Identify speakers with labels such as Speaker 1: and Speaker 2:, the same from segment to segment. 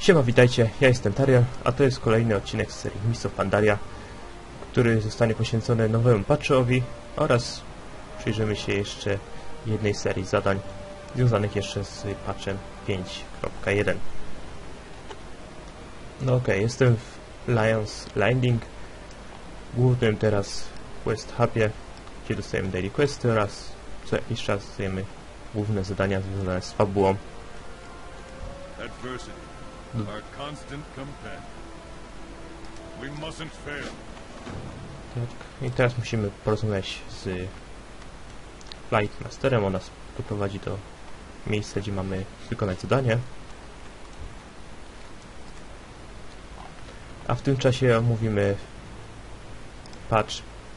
Speaker 1: Siema, witajcie, ja jestem Tariel, a to jest kolejny odcinek z serii Miss of Pandaria, który zostanie poświęcony nowemu patchowi oraz przyjrzymy się jeszcze jednej serii zadań związanych jeszcze z patchem 5.1. No okej, jestem w Lions Landing, głównym teraz Quest Hubie, gdzie dostajemy daily questy oraz co jakiś czas dostajemy główne zadania związane z fabułą.
Speaker 2: Adversity, fail.
Speaker 1: Tak. I teraz musimy porozmawiać z Flight Masterem. On nas doprowadzi do miejsca, gdzie mamy wykonać zadanie. A w tym czasie omówimy patch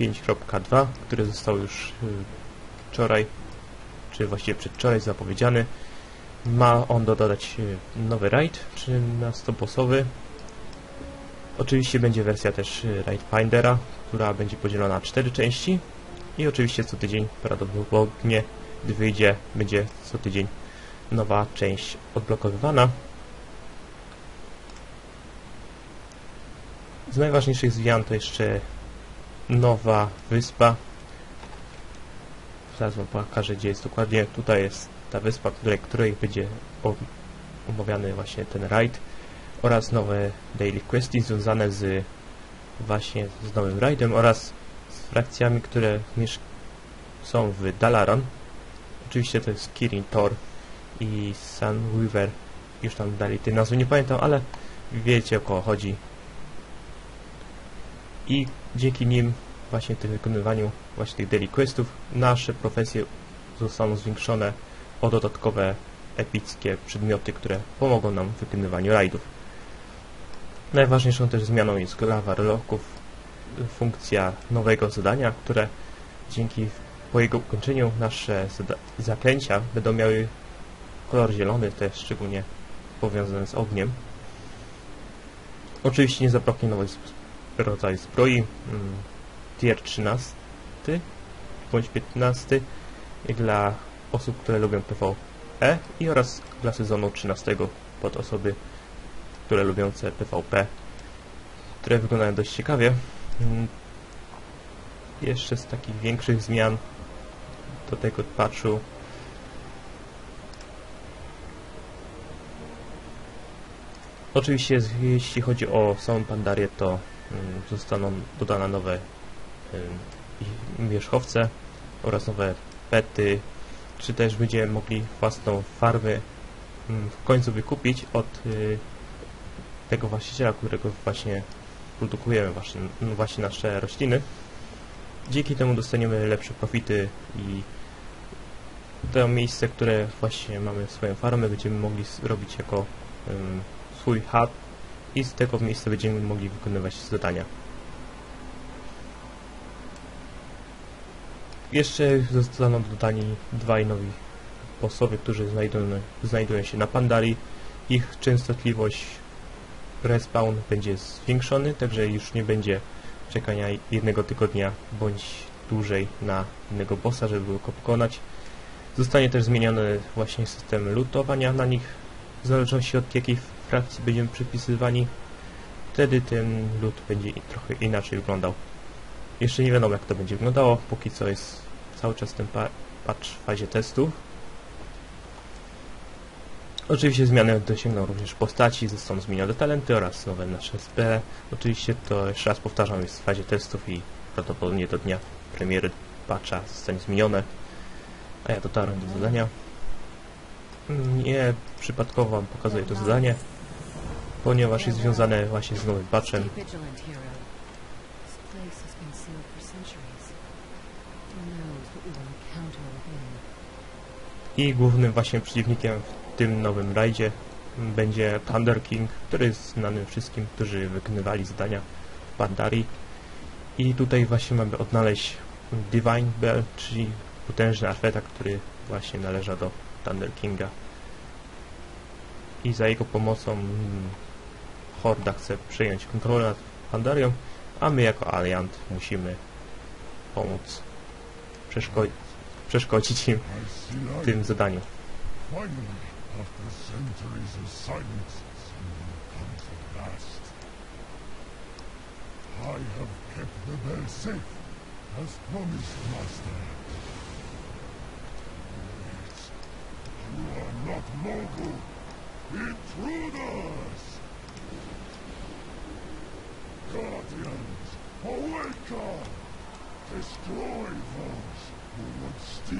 Speaker 1: 5.2, który został już y, wczoraj, czy właściwie przedwczoraj zapowiedziany. Ma on dodać y, nowy raid, 13-bossowy. Oczywiście będzie wersja też y, Raid Findera, która będzie podzielona na 4 części. I oczywiście co tydzień, prawdopodobnie, gdy wyjdzie, będzie co tydzień nowa część odblokowywana. Z najważniejszych zmian to jeszcze nowa wyspa. Zaraz wam pokażę, gdzie jest dokładnie. Tutaj jest ta wyspa, której, której będzie omawiany właśnie ten raid oraz nowe daily questy związane z właśnie z nowym raidem oraz z frakcjami, które są w Dalaran. Oczywiście to jest Kirin Tor i Sunweaver. Już tam dali tej nazwy nie pamiętam, ale wiecie o kogo chodzi. I dzięki nim, właśnie tym wykonywaniu właśnie tych daily questów, nasze profesje zostaną zwiększone o dodatkowe epickie przedmioty, które pomogą nam w wykonywaniu raidów. Najważniejszą też zmianą jest gra warlocków, funkcja nowego zadania, które dzięki po jego ukończeniu nasze zaklęcia będą miały kolor zielony, też szczególnie powiązane z ogniem. Oczywiście nie zabraknie nowych sp- rodzaj zbroi, mm, tier 13 bądź 15 i dla osób, które lubią PvE i oraz dla sezonu 13 pod osoby, które lubiące PvP, które wyglądają dość ciekawie. Mm, Jeszcze z takich większych zmian do tego patchu Oczywiście jeśli chodzi o samą Pandarię, to mm, zostaną dodane nowe wierzchowce oraz nowe pety, czy też będziemy mogli własną farmę mm, w końcu wykupić od y, tego właściciela, którego właśnie produkujemy właśnie, no właśnie nasze rośliny. Dzięki temu dostaniemy lepsze profity i to miejsce, które właśnie mamy swoją farmę, będziemy mogli zrobić jako ym, swój hub i z tego miejsca będziemy mogli wykonywać zadania. Jeszcze zostaną dodani dwaj nowi bossowie, którzy znajdują, znajdują się na Pandari. Ich częstotliwość respawn będzie zwiększony, także już nie będzie czekania jednego tygodnia bądź dłużej na innego bossa, żeby go pokonać. Zostanie też zmieniony właśnie system lutowania na nich, w zależności od jakiej frakcji będziemy przypisywani. Wtedy ten lód będzie trochę inaczej wyglądał. Jeszcze nie wiadomo jak to będzie wyglądało, póki co jest cały czas ten pa patch w fazie testów. Oczywiście zmiany dosięgną również postaci, zostaną zmienione talenty oraz nowe nasze SP. Oczywiście to jeszcze raz powtarzam, jest w fazie testów i prawdopodobnie do dnia premiery patcha zostanie zmienione. A ja dotarłem do zadania. Nie przypadkowo wam pokazuję to zadanie, ponieważ jest związane właśnie z nowym patchem.
Speaker 3: Place has been sealed for centuries. Who knows what we will encounter within?
Speaker 1: I głównym właśnie przeciwnikiem w tym nowym rajdzie będzie Thunder King, który jest znany wszystkim, którzy wykonywali zadania w Pandarii. I tutaj właśnie mamy odnaleźć Divine Bell, czyli potężny artefakt, który właśnie należa do Thunder Kinga. I za jego pomocą Horda chce przejąć kontrolę nad Pandarią, a my jako aliant musimy pomóc przeszko przeszkodzić im w tym zadaniu.
Speaker 2: I have kept
Speaker 4: the bell safe, as promised, Master. Yes, you are not mortal, intruder!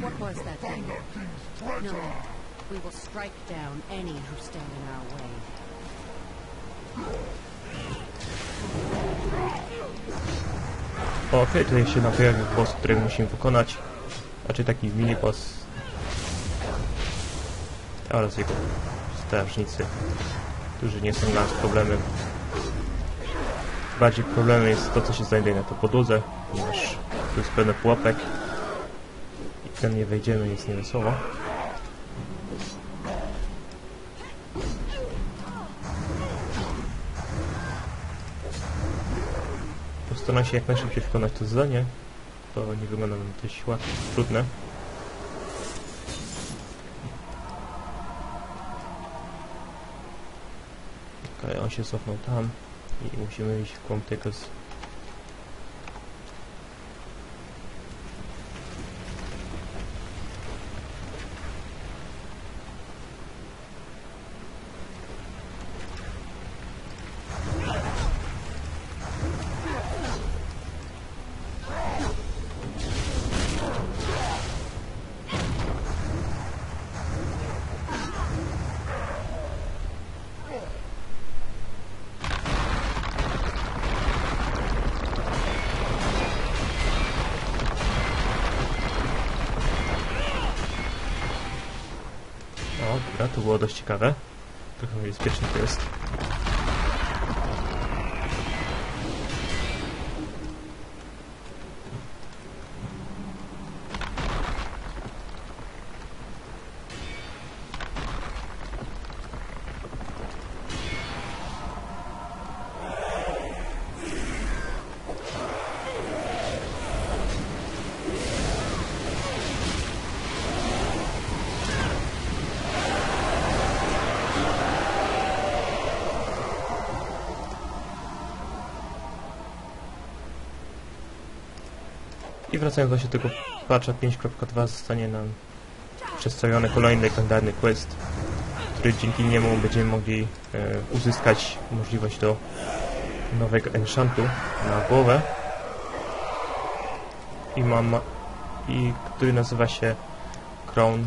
Speaker 3: What was
Speaker 4: the
Speaker 3: that thing? No, we will strike down any who stand in our way.
Speaker 1: Okej, tutaj się nam pojawił boss, którego musimy pokonać. Znaczy taki mini boss. Oraz jego strażnicy, którzy nie są dla nas problemem. Bardziej problemem jest to, co się znajduje na to podłodze, ponieważ tu jest pełno pułapek i w ten nie wejdziemy, jest niewesoło. Postaram się jak najszybciej wykonać to zadanie. To nie wygląda na dość łatwe, trudne. Okej, on się cofnął tam i musimy iść w tego z... to było dość ciekawe. Trochę niebezpieczne to jest. I wracając właśnie do tego patcha 5.2 zostanie nam przedstawiony kolejny legendarny quest, który dzięki niemu będziemy mogli e, uzyskać możliwość do nowego enchantu na głowę i mam i który nazywa się Crown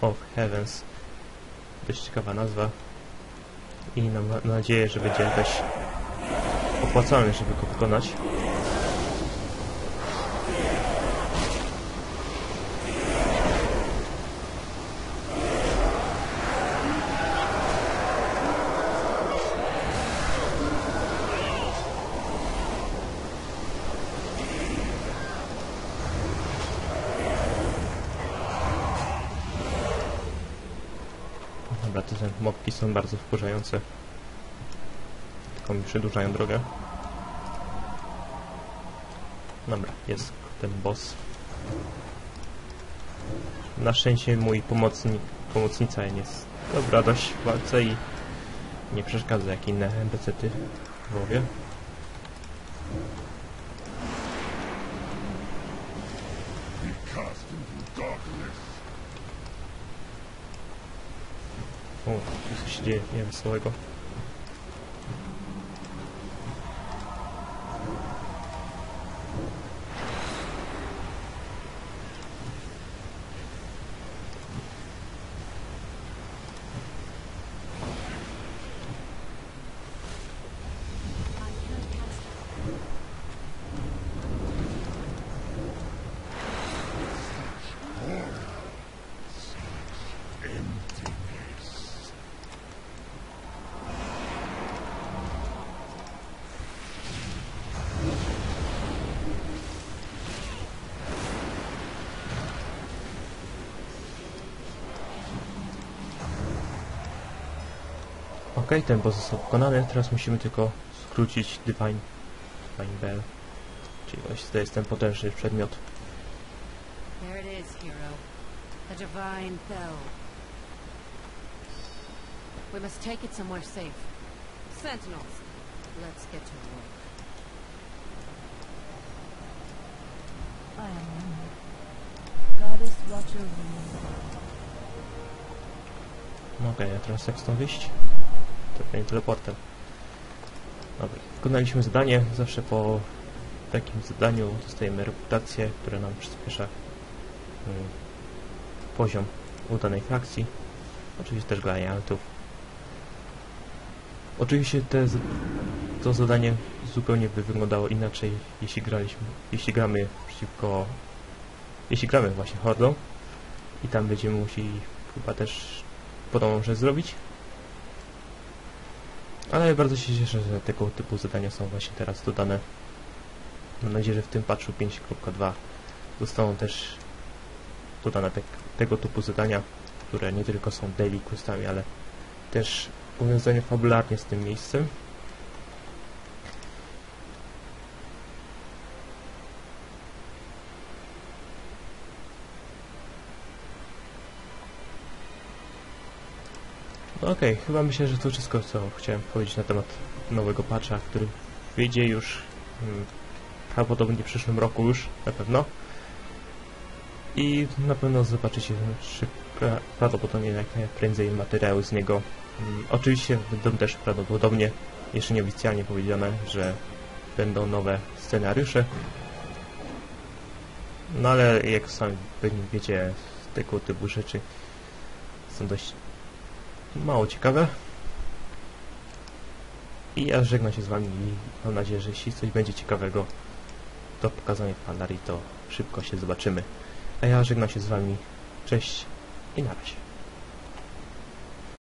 Speaker 1: of Heavens. Dość ciekawa nazwa i mam na- nadzieję, że będzie jakoś opłacalny, żeby go wykonać. Dobra, te mopki są bardzo wkurzające. Tylko mi przedłużają drogę. Dobra, jest ten boss. Na szczęście mój pomocnik, pomocnica jest dobra dość w walce i nie przeszkadza jak inne NPC-ty w WoWie. ešte
Speaker 4: neviem
Speaker 1: svojho. Ten boss został pokonany, teraz musimy tylko skrócić Divine, Divine Bell. Czyli właśnie to jest ten potężny przedmiot.
Speaker 3: There it is, hero. The divine bell. We must take it somewhere safe. Sentinels, let's get to work.
Speaker 5: I am Luna, goddess watcher Luna.
Speaker 1: Okej, a teraz jak stąd wyjść? Pewnie. Dobra, wykonaliśmy zadanie. Zawsze po takim zadaniu dostajemy reputację, która nam przyspiesza mm, poziom udanej frakcji. Oczywiście też dla aliantów. Oczywiście te, to zadanie zupełnie by wyglądało inaczej, jeśli graliśmy, jeśli gramy przeciwko, jeśli gramy właśnie hordą i tam będziemy musieli chyba też podobną zrobić. Ale bardzo się cieszę, że tego typu zadania są właśnie teraz dodane. Mam nadzieję, że w tym patchu 5.2 zostaną też dodane te, tego typu zadania, które nie tylko są daily questami, ale też powiązane fabularnie z tym miejscem. Okej, chyba myślę, że to wszystko, co chciałem powiedzieć na temat nowego patcha, który wyjdzie już mm, prawdopodobnie w przyszłym roku już, na pewno. I na pewno zobaczycie szyb, pra, prawdopodobnie jak najprędzej materiały z niego. Mm, oczywiście będą też prawdopodobnie, jeszcze nieoficjalnie powiedziane, że będą nowe scenariusze. No ale jak sami pewnie wiecie, tego typu rzeczy są dość mało ciekawe. I ja żegnam się z wami i mam nadzieję, że jeśli coś będzie ciekawego do pokazania w Pandarii, to szybko się zobaczymy. A ja żegnam się z wami. Cześć i na razie.